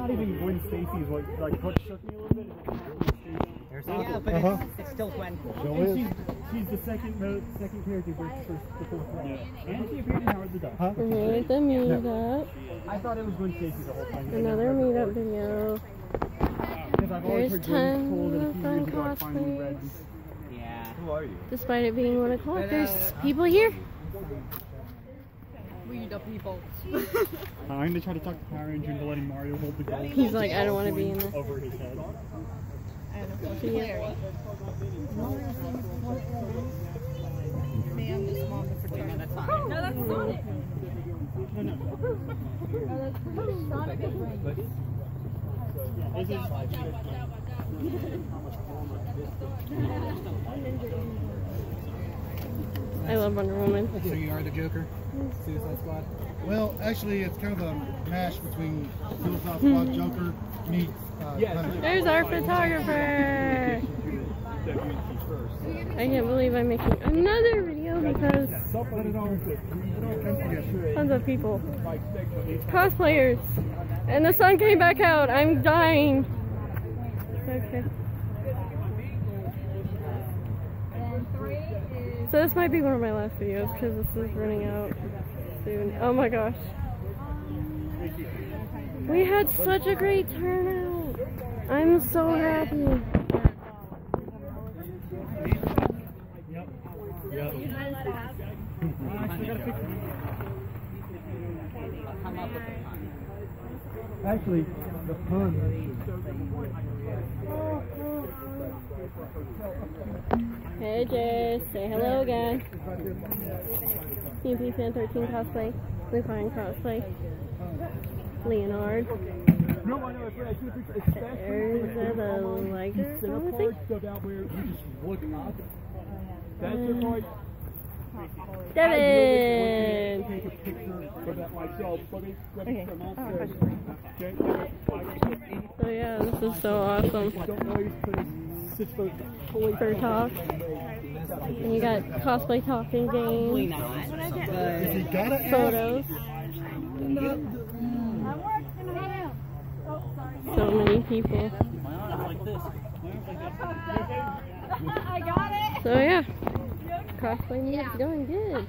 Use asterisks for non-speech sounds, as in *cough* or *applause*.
not even Gwen Stacy's what like what shook me a little bit. is it's not Yeah, but Uh-huh. it's, it's still Gwen. And she's she's the second mo- second character versus first the fourth one. And she appeared in Howard the Duck. Huh? We made the meetup. I thought it was Gwen Stacy the whole time. Another meetup video. Because I've always There's heard Gwen told that a tons few of fun I finally read. cosplays. Yeah. Who are you? Despite it being one o'clock, there's people here. We the people. *laughs* I'm gonna try to talk to Power Ranger into letting Mario hold the gold. He's like, I don't want to be in this. over his head. See ya. Ma'am, this mom is Wait, no, that's fine. No, that's Sonic. No, no. This is *laughs* *laughs* I love Wonder Woman. So you are the Joker? Suicide Squad? Well, actually, it's kind of a mash between Suicide Squad Joker meets uh, Punisher. There's our photographer. I can't believe I'm making another video because tons of people, cosplayers, and the sun came back out. I'm dying. Okay. So this might be one of my last videos because this is running out soon. Oh my gosh. We had such a great turnout. I'm so happy. I'll come up with a pun. Actually, the pun. Hey Jess, say hello again. TP Fan 13 cosplay, Lupine cosplay, Leonard. No, I know. I should have fixed it. There's the Liger Center pharmacy. part stuff out where you just look up. That's the uh, part. Devin! Take a picture for that myself. Let me grab Okay. from Oh. Okay. So oh, yeah, this is so awesome. Don't noise because it's for talk. And you got cosplay talking Probably games, not. But photos. So many people. I got it. So yeah, cosplay meetup's going good.